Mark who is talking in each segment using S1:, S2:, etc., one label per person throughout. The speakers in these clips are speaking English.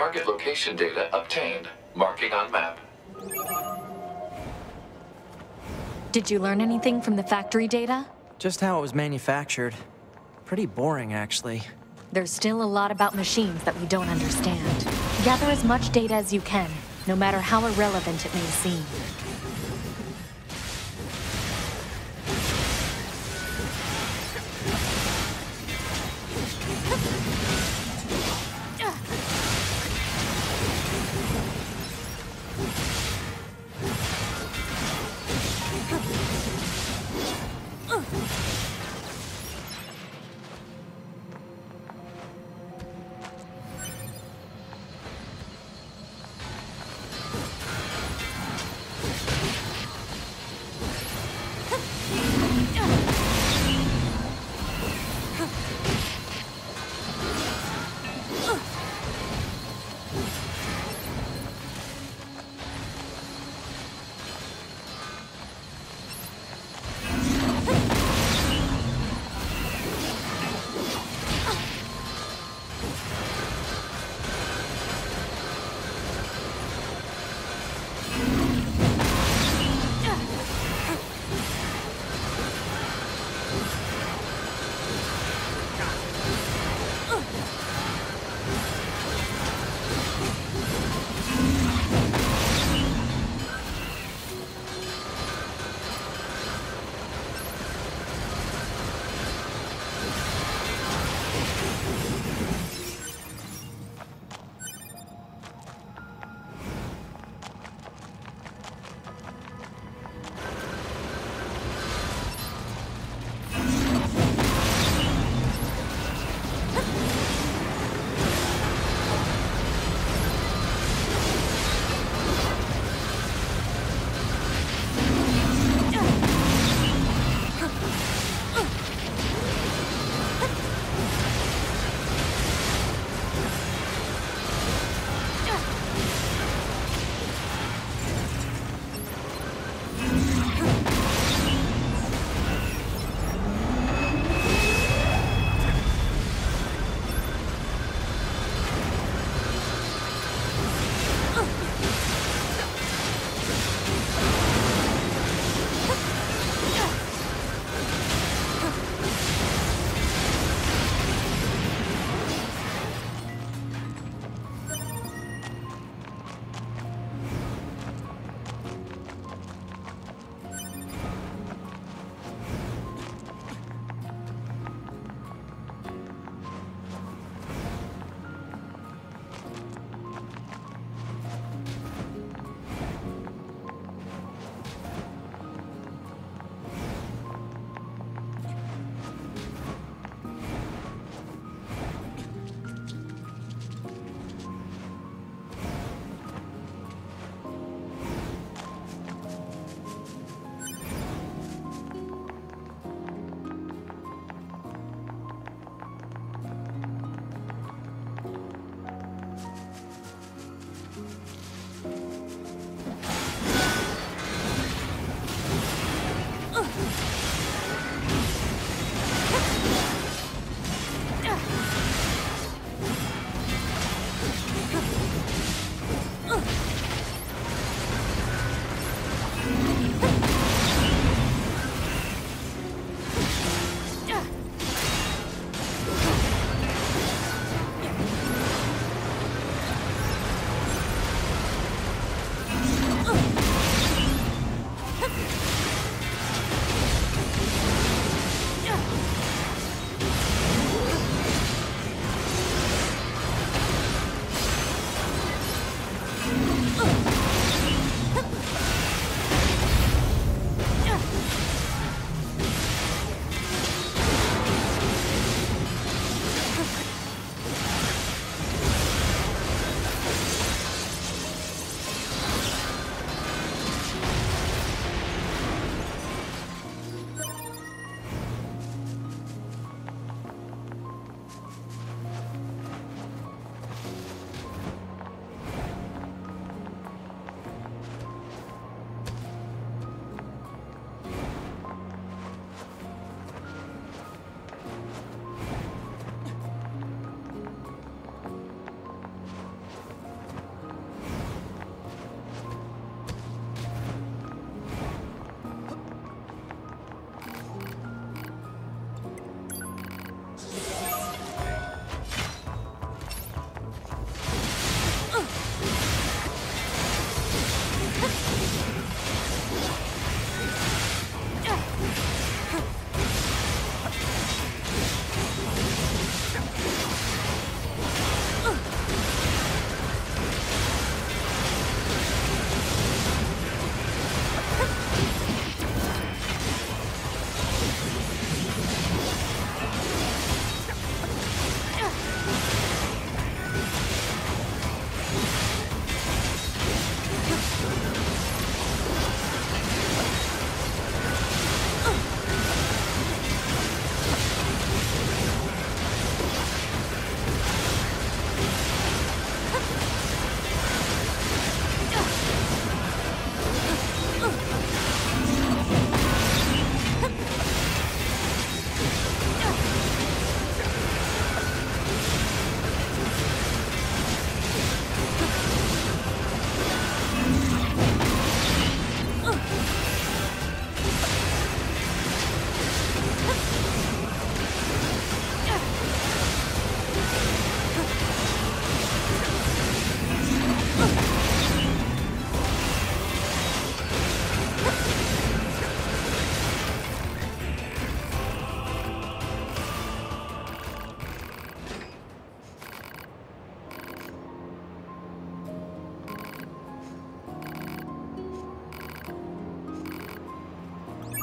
S1: Target location data obtained. Marking on map.
S2: Did you learn anything from the factory data?
S3: Just how it was manufactured. Pretty boring, actually.
S2: There's still a lot about machines that we don't understand. Gather as much data as you can, no matter how irrelevant it may seem.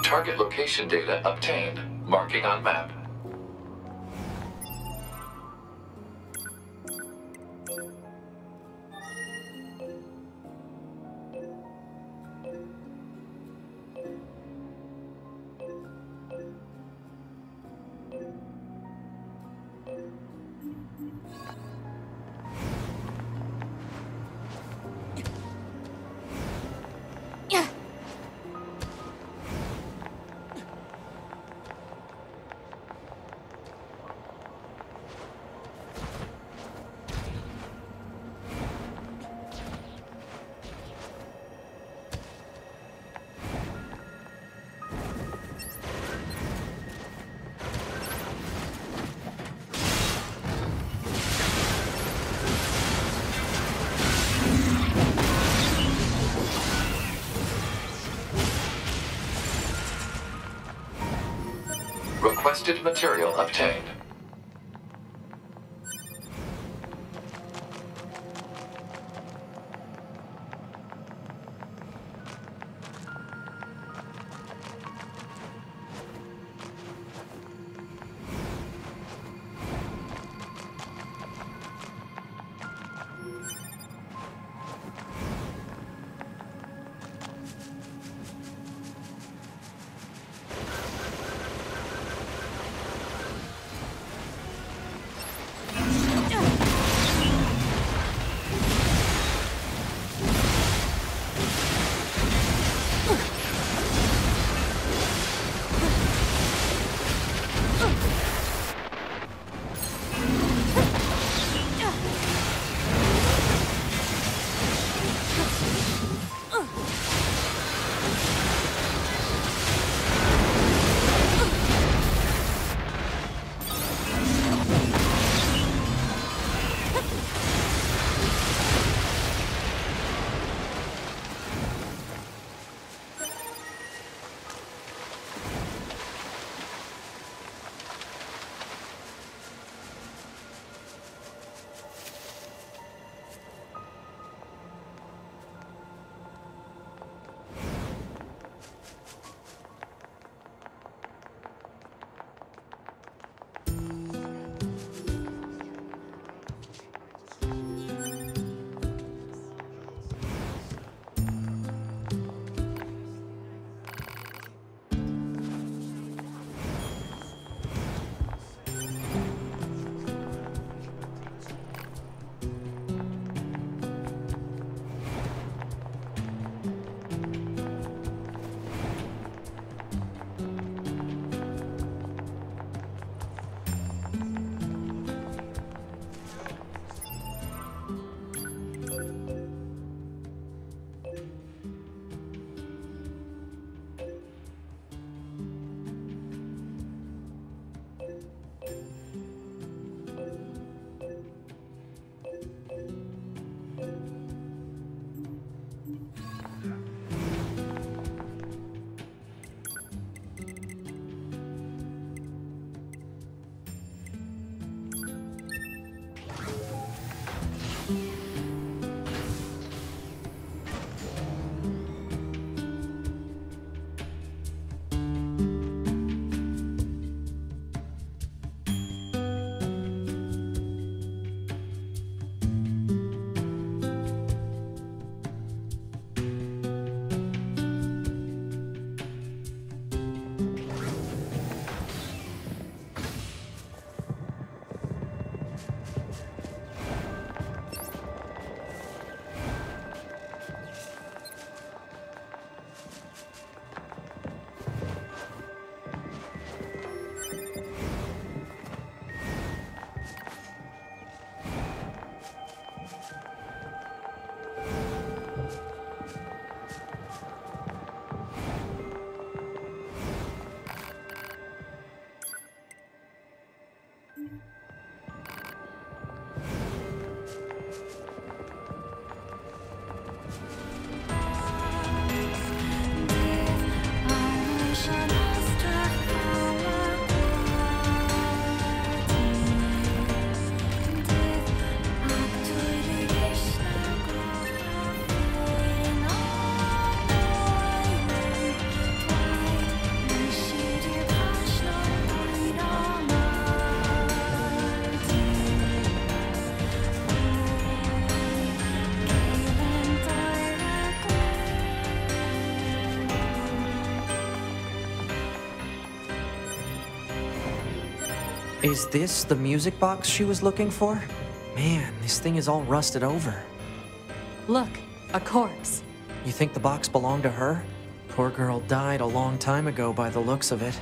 S1: Target location data obtained. Marking on map. Requested material obtained. Bye.
S3: Is this the music box she was looking for? Man, this thing is all rusted over.
S4: Look, a corpse.
S3: You think the box belonged to her? Poor girl died a long time ago by the looks of it.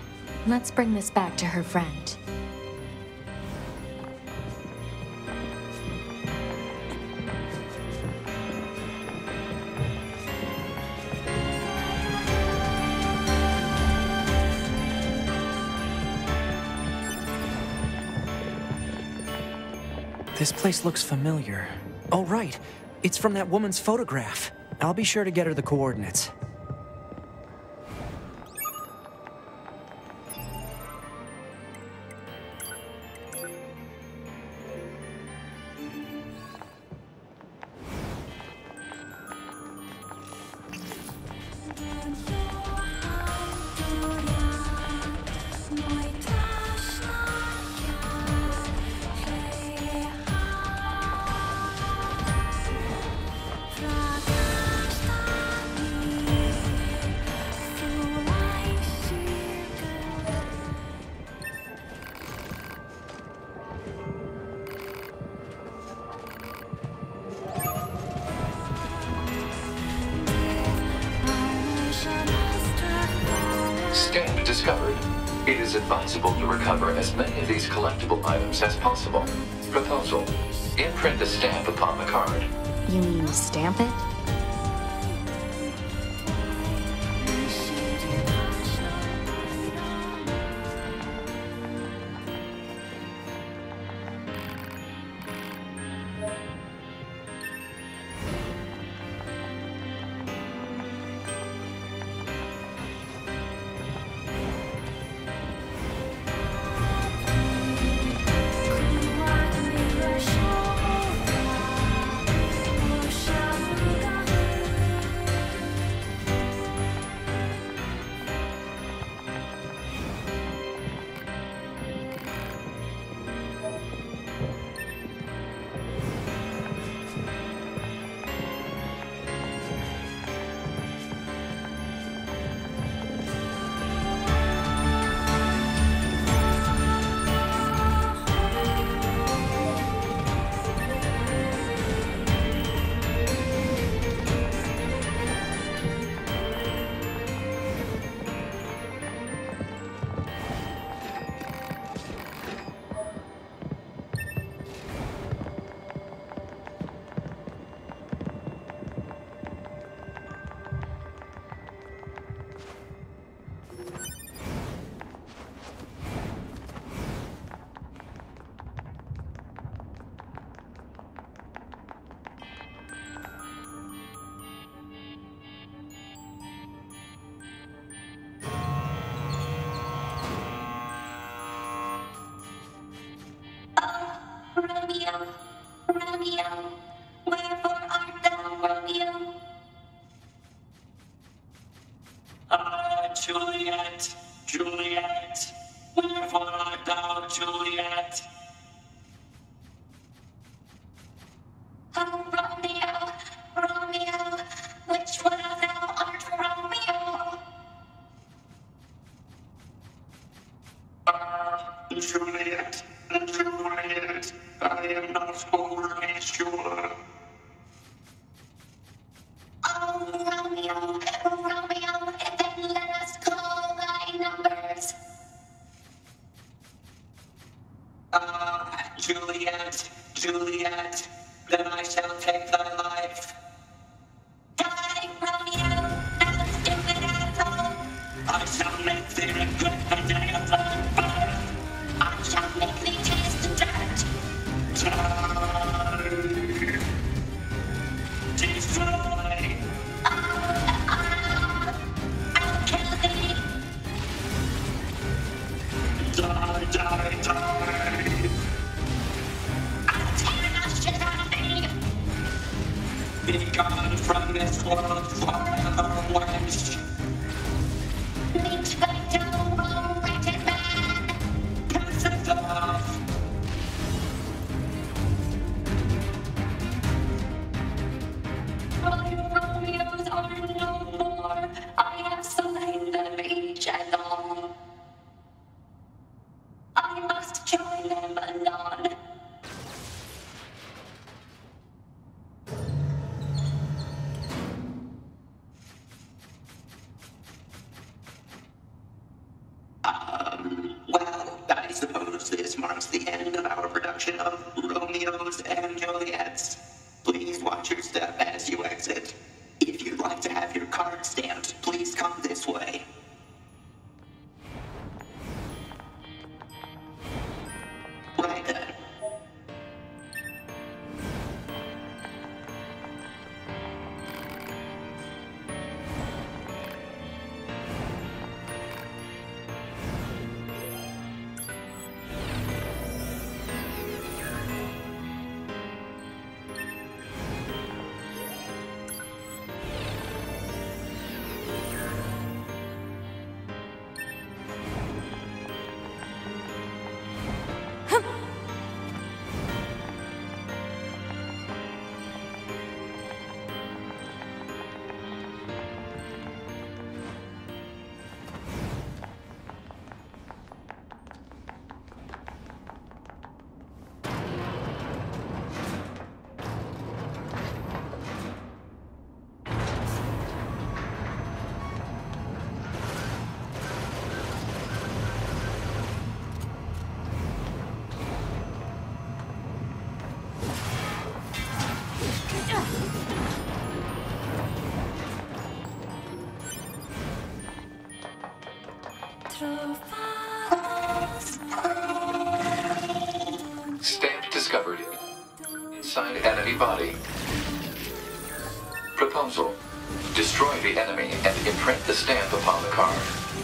S4: Let's bring this back to her friend.
S3: This place looks familiar. Oh, right. It's from that woman's photograph. I'll be sure to get her the coordinates.
S1: As many of these collectible items as possible. Proposal. Imprint the stamp upon the card.
S4: You mean stamp it?
S5: Shall take thy destroy
S6: the
S1: enemy and imprint the stamp upon the card.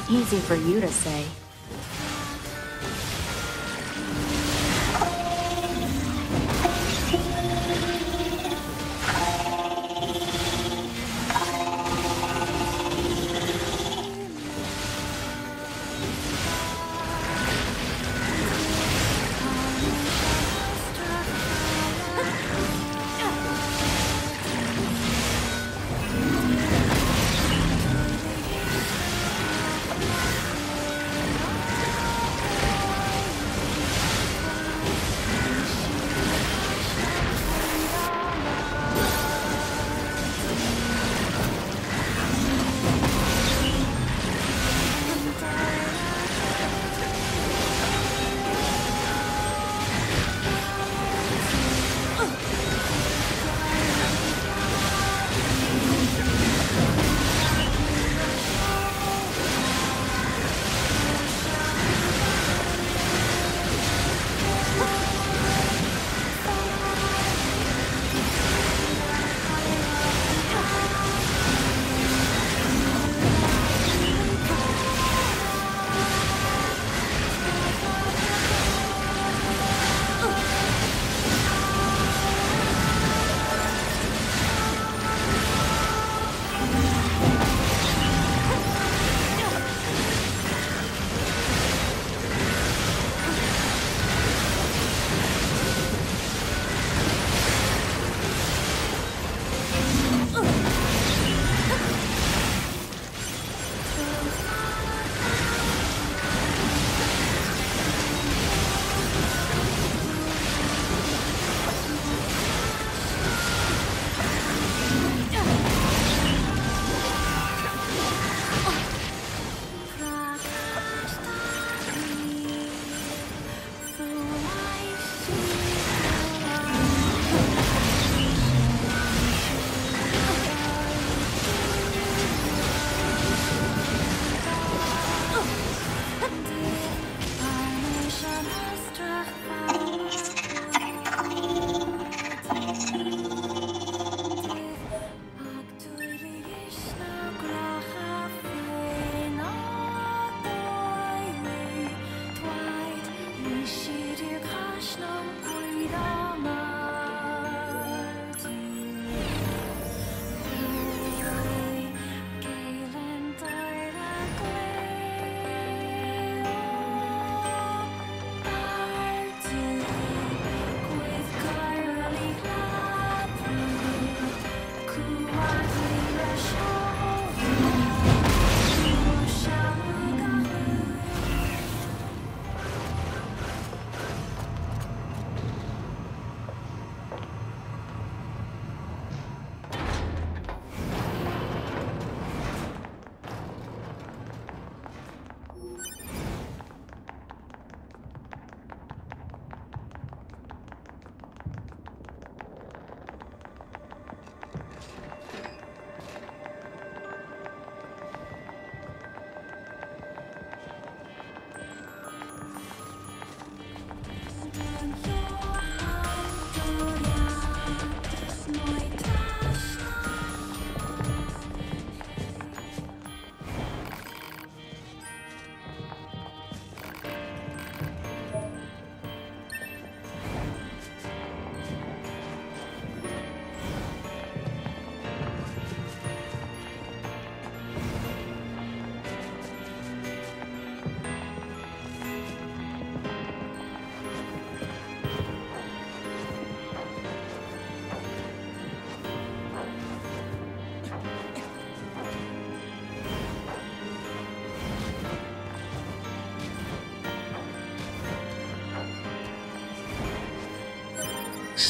S4: Easy for you to say.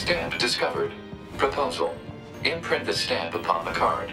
S1: Stamp discovered. Proposal. Imprint the stamp upon the card.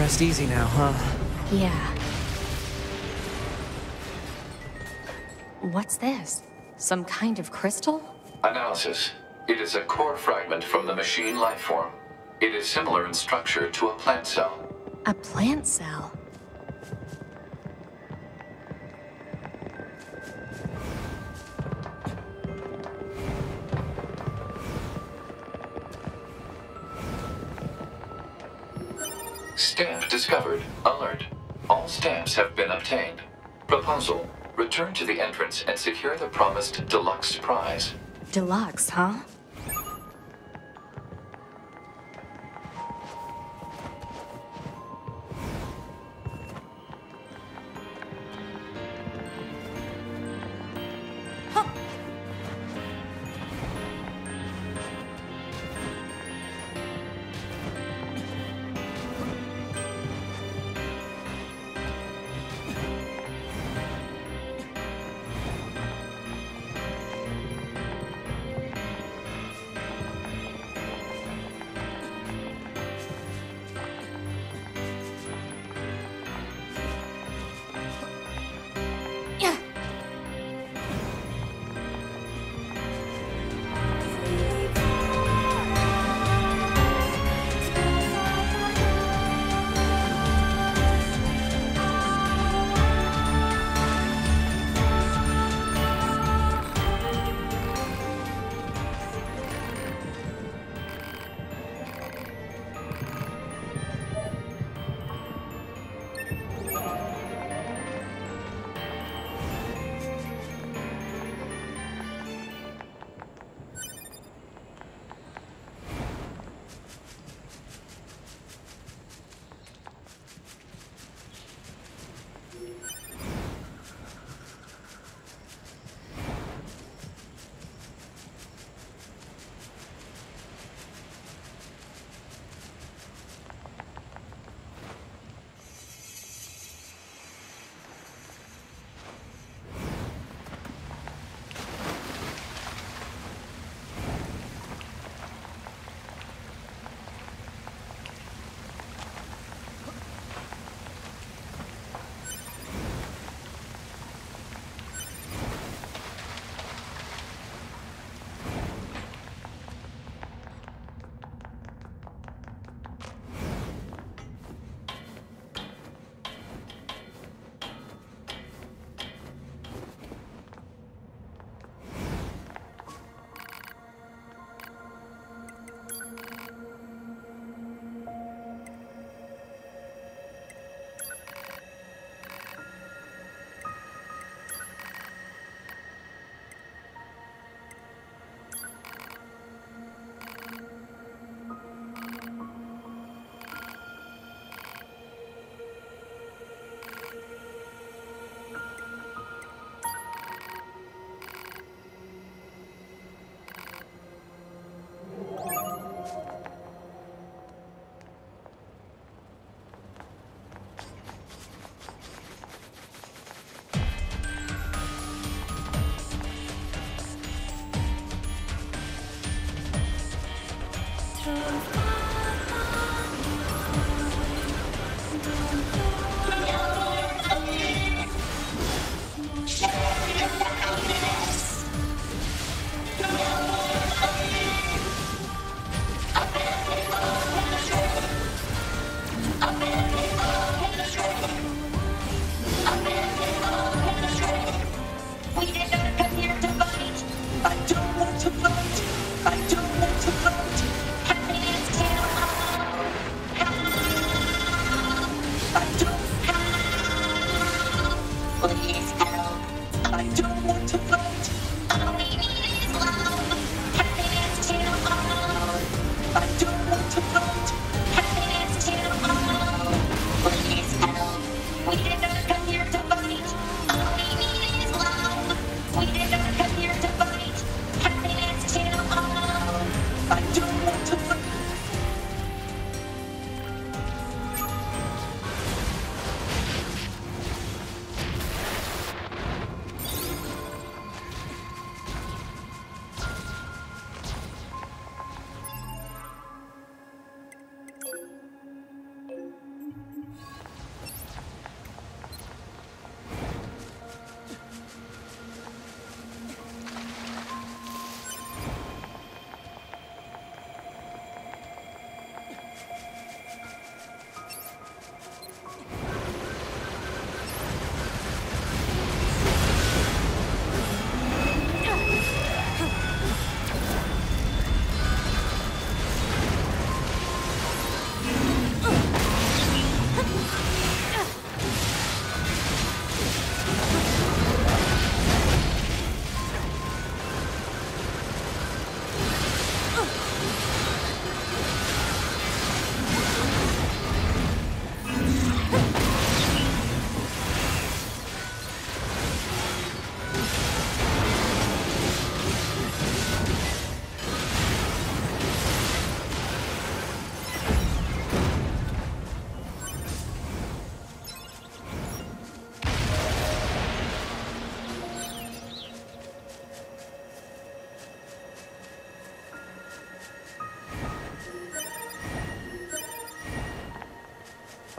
S3: Rest easy now, huh?
S2: Yeah. What's this? Some kind of crystal?
S1: Analysis. It is a core fragment from the machine life form. It is similar in structure to a plant cell.
S2: A plant cell.
S1: Discovered. Alert. All stamps have been obtained. Proposal. Return to the entrance and secure the promised deluxe prize.
S2: Deluxe, huh?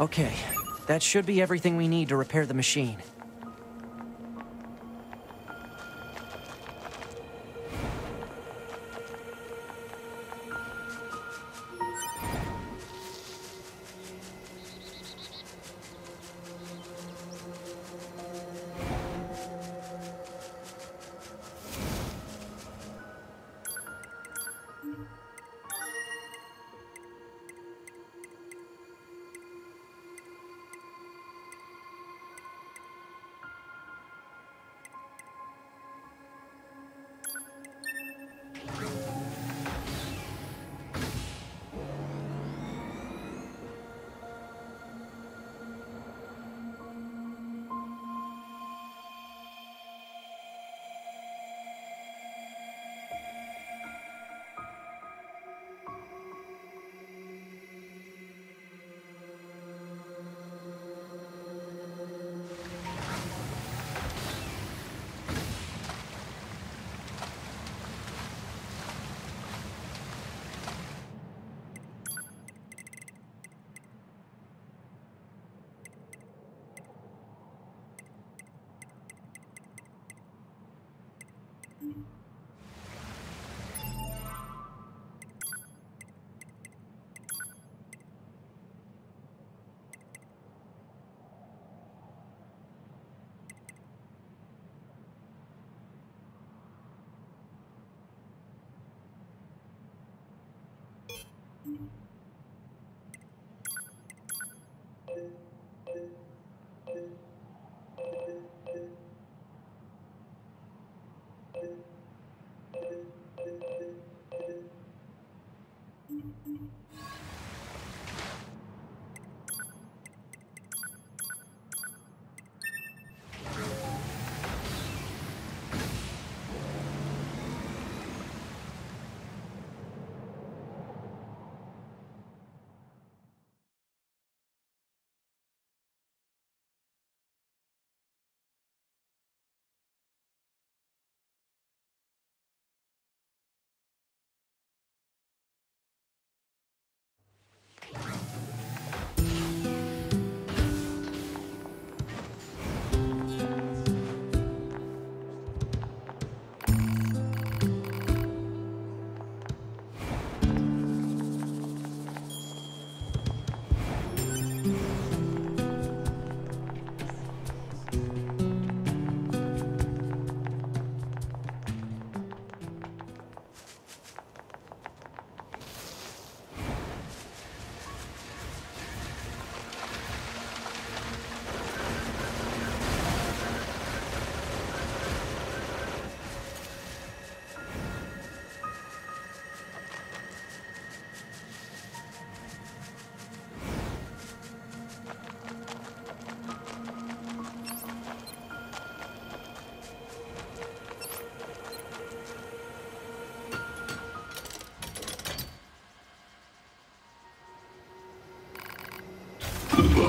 S3: Okay, that should be everything we need to repair the machine.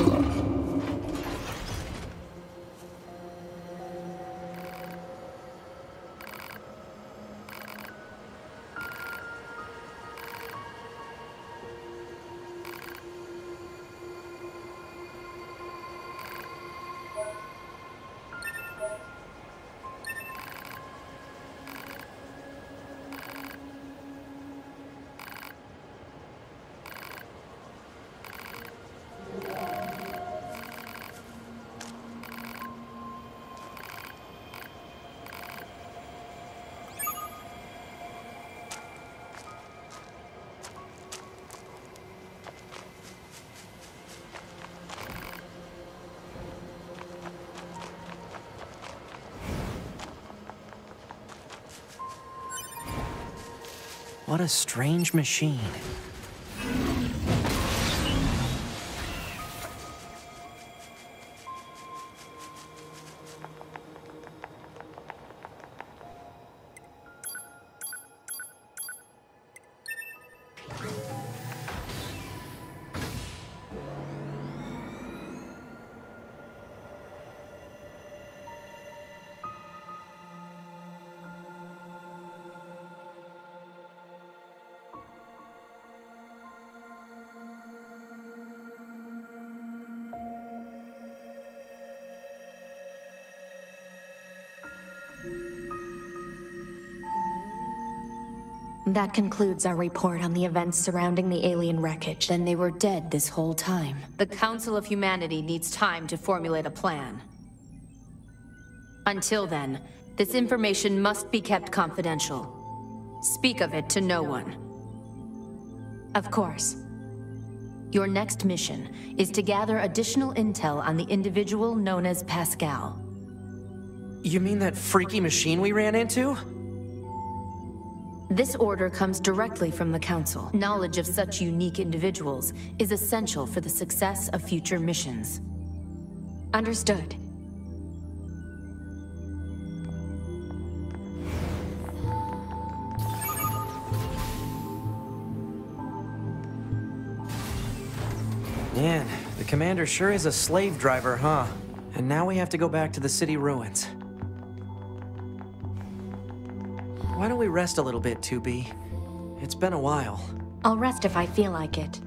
S3: Blah, blah. What a strange machine.
S4: That concludes our report on the events surrounding the alien wreckage.
S7: Then they were dead this whole time. The Council of Humanity needs time to formulate a plan. Until then, this information must be kept confidential. Speak of it to no one.
S4: Of course.
S7: Your next mission is to gather additional intel on the individual known as Pascal.
S3: You mean that freaky machine we ran into?
S7: This order comes directly from the Council. Knowledge of such unique individuals is essential for the success of future missions.
S4: Understood.
S3: Man, the commander sure is a slave driver, huh? And now we have to go back to the city ruins. Why don't we rest a little bit, 2B? It's been a while.
S4: I'll rest if I feel like it.